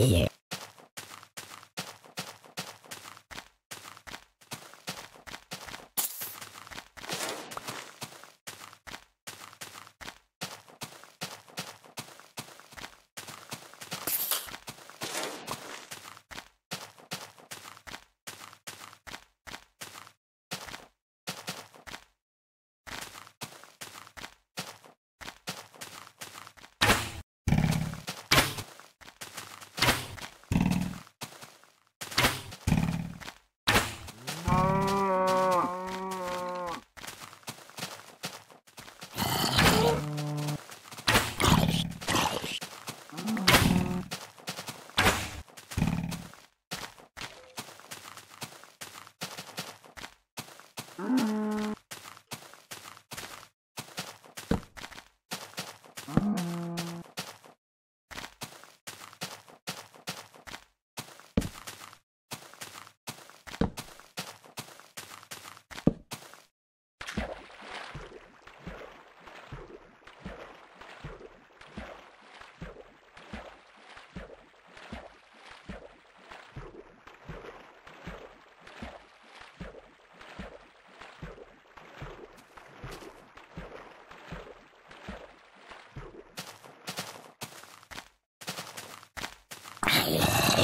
Yeah.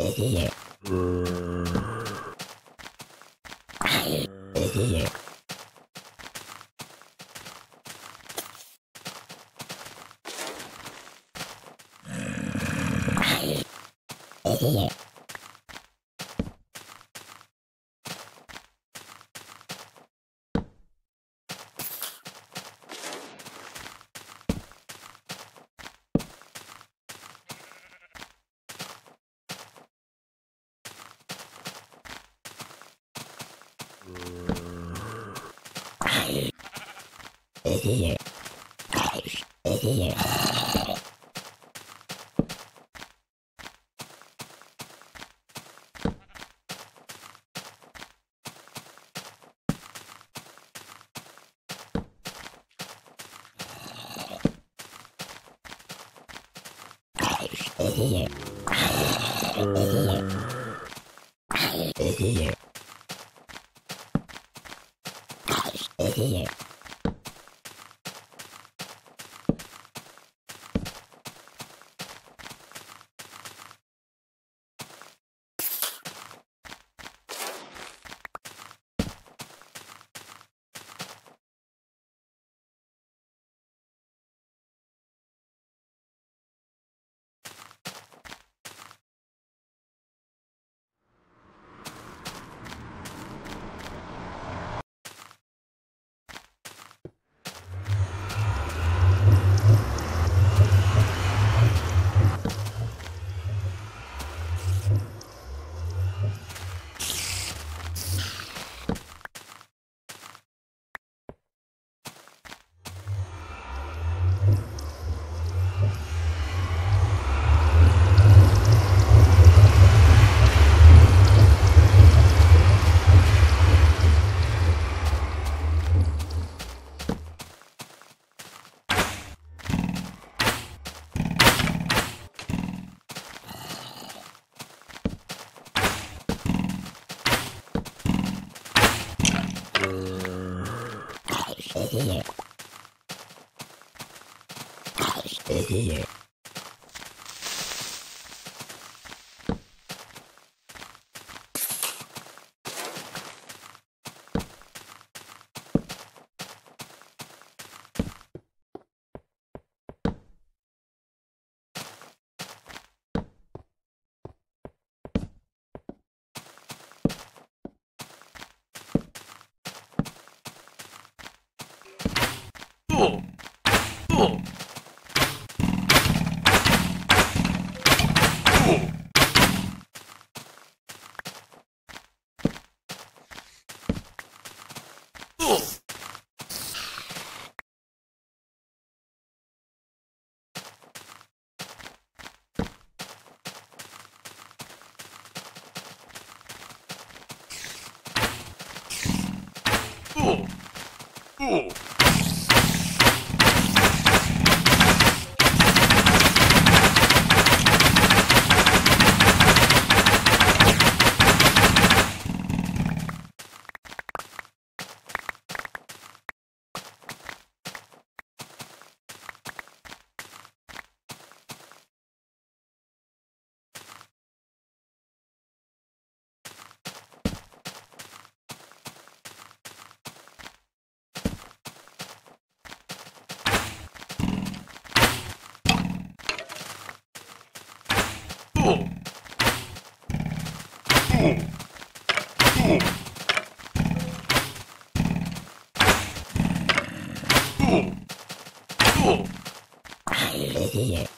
here. Ooh. Here.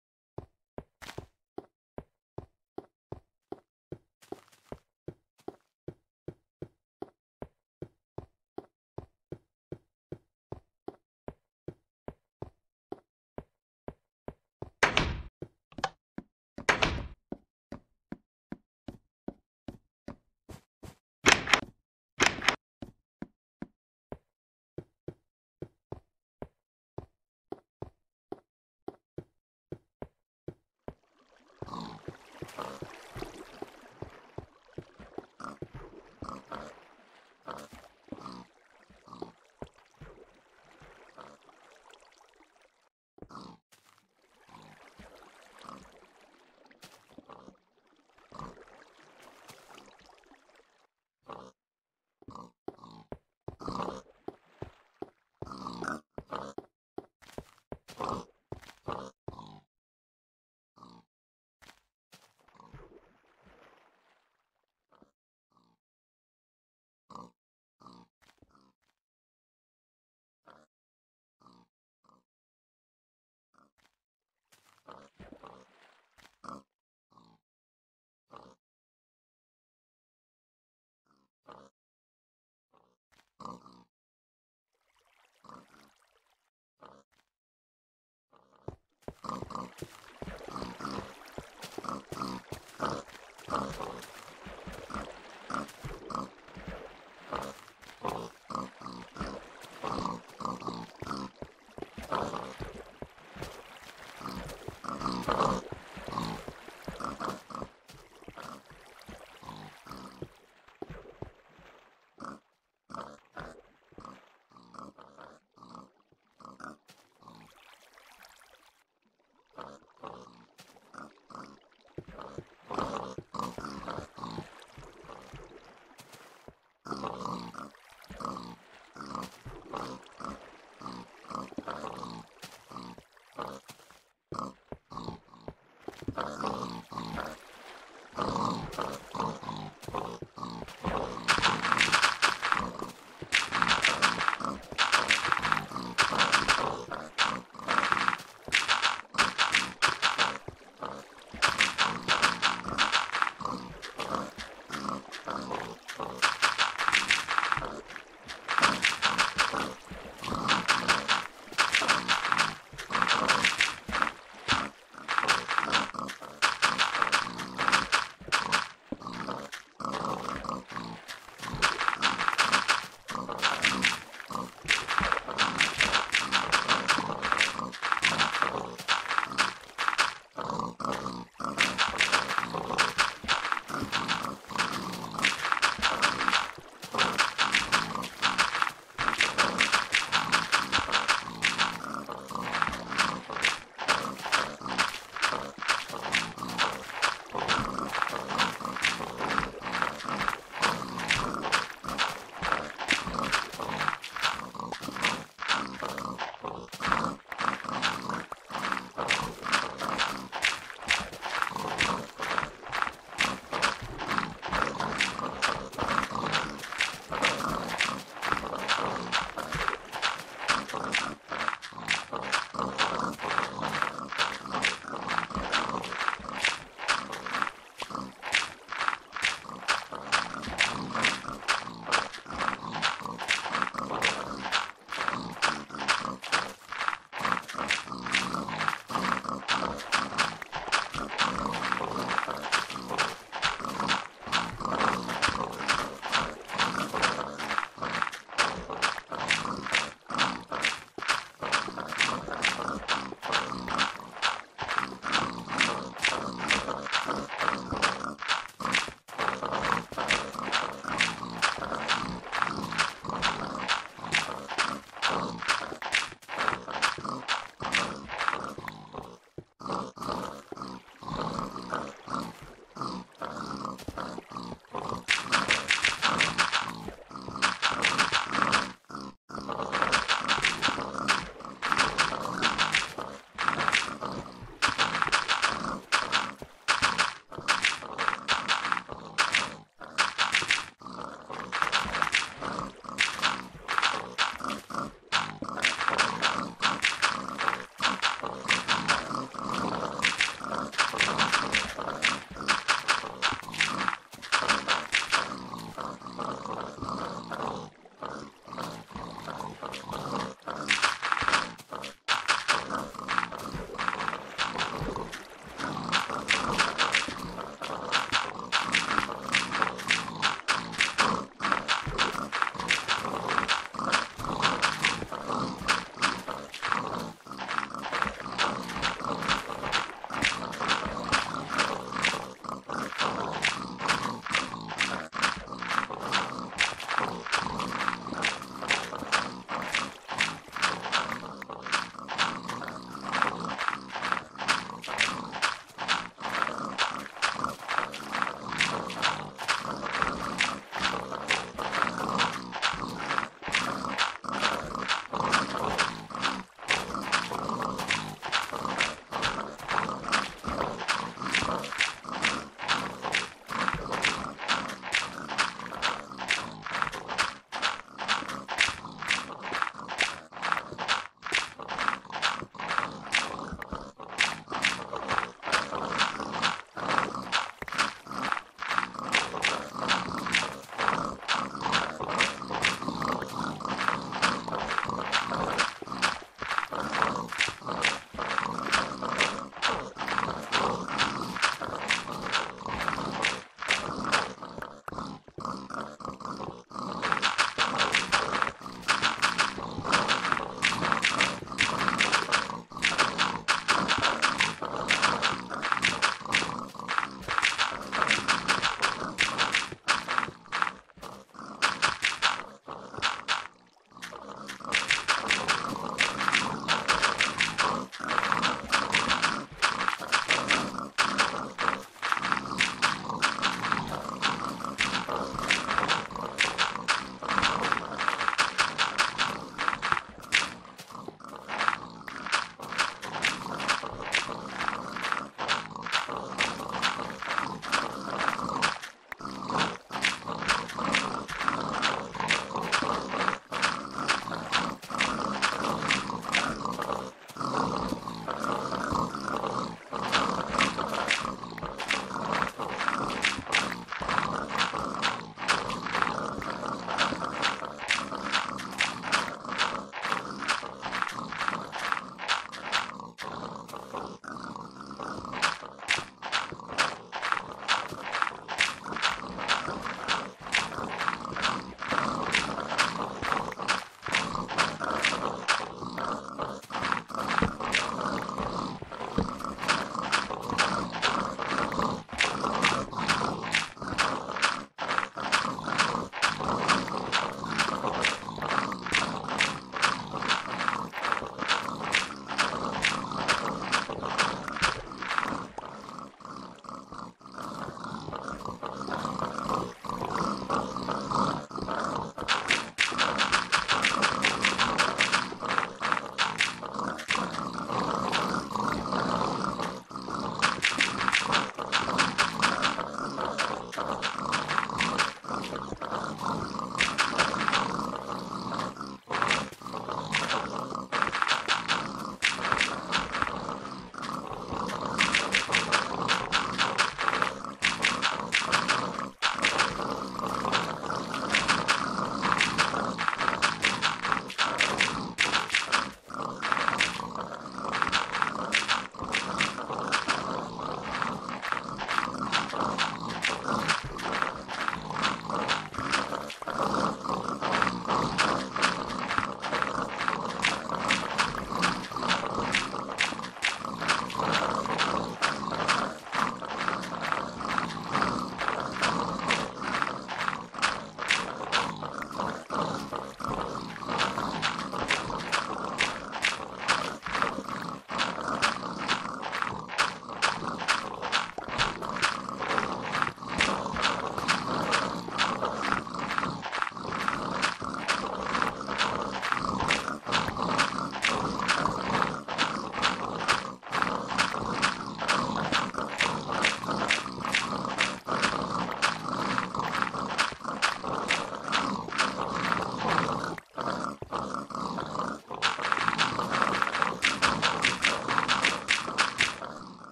Thank you.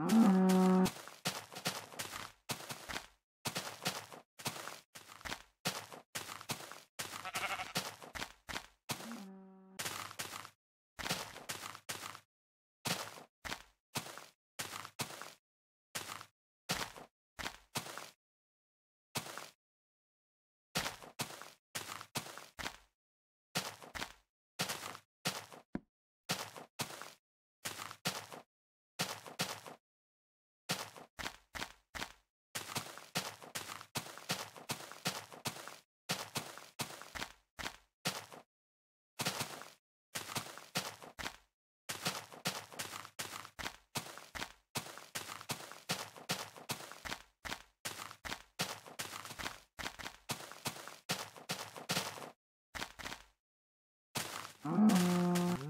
Mm-hmm.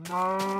No.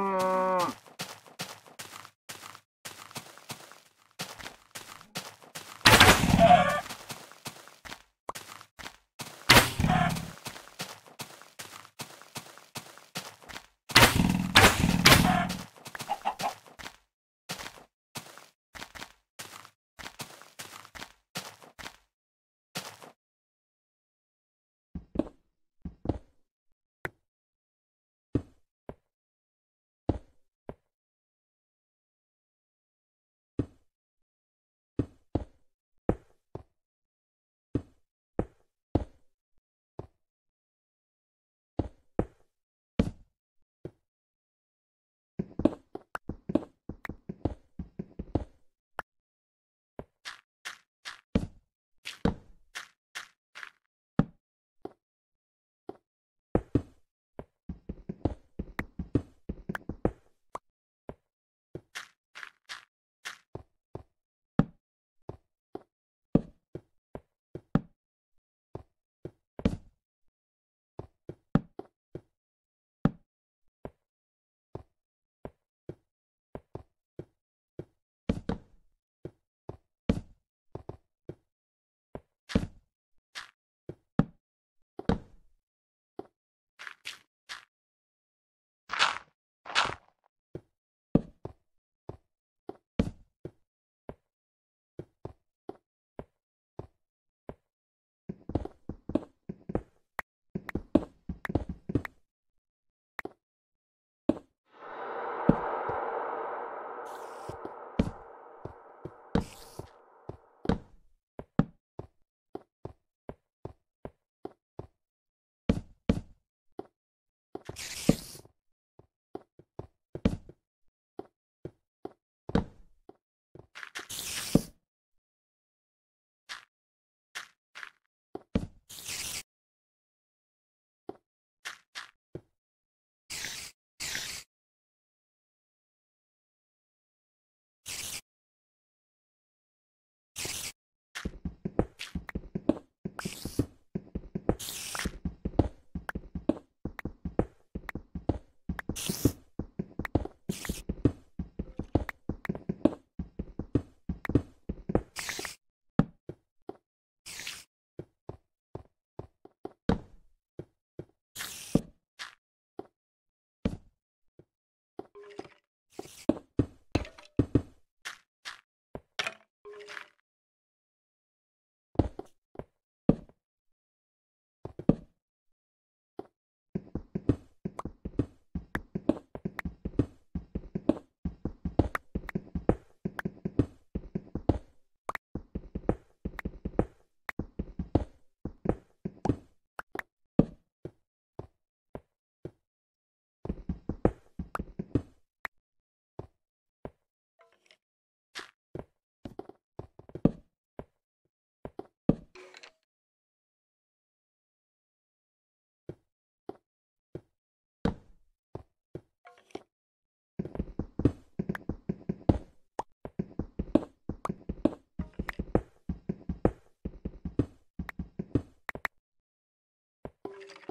you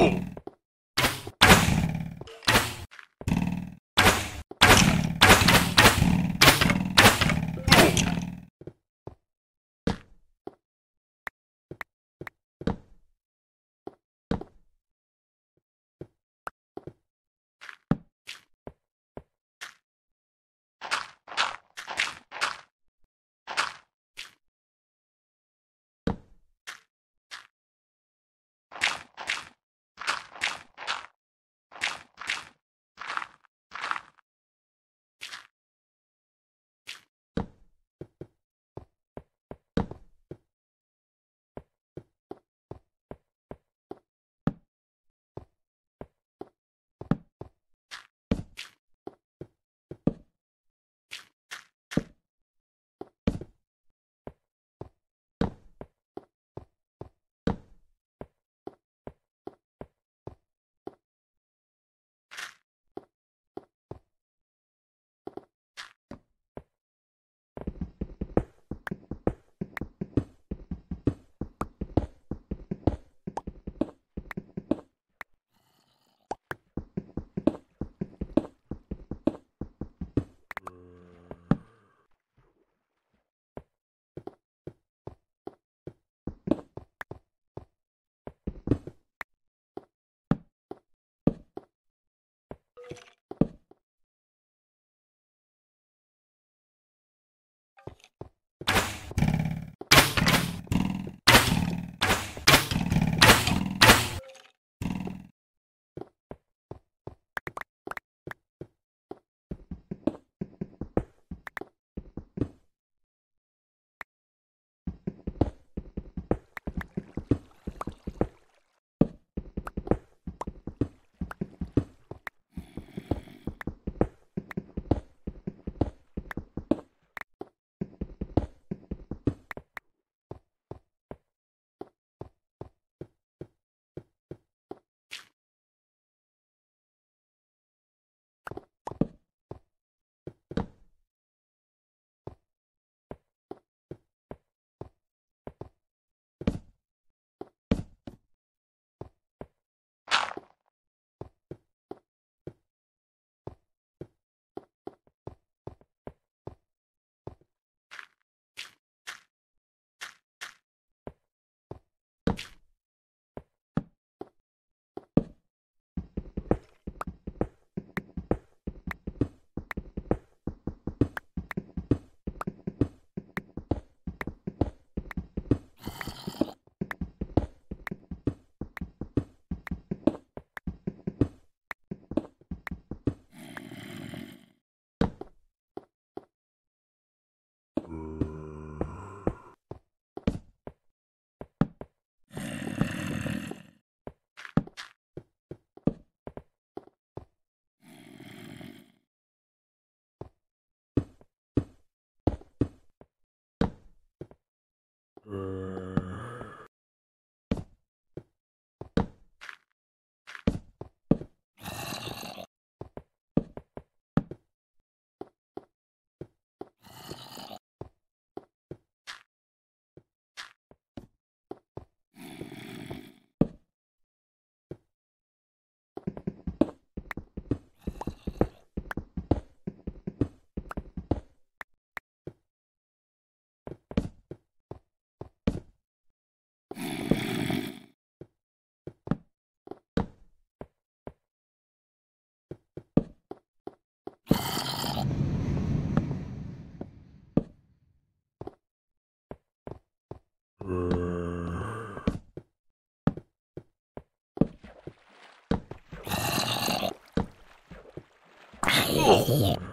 Boom. here.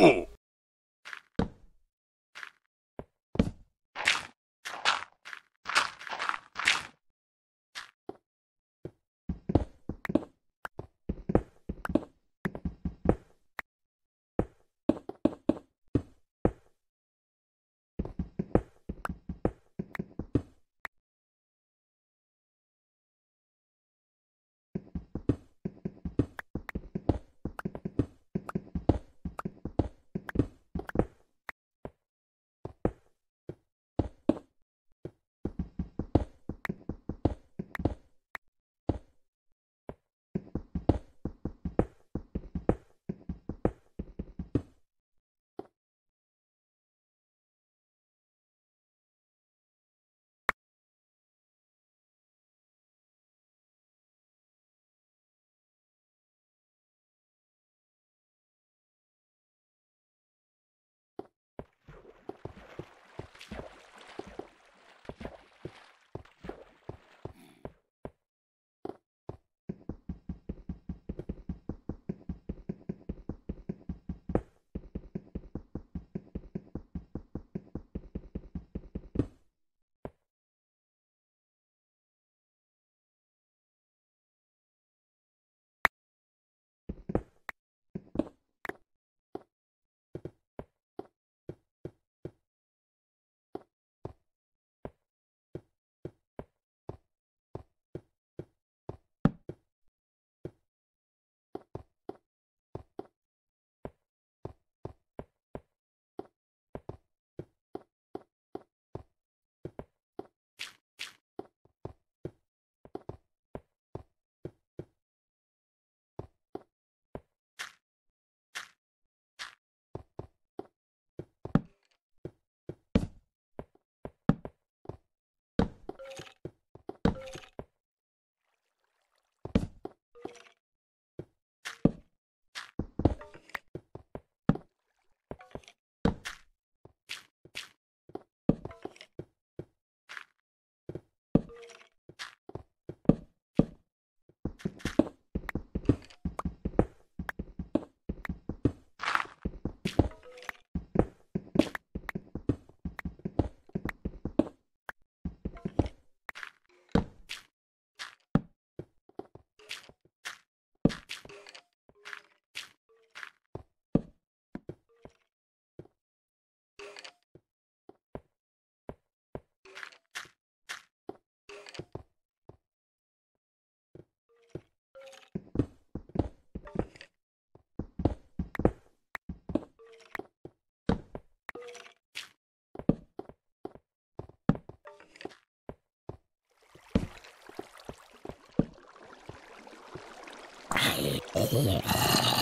Oh! Yeah.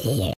Here.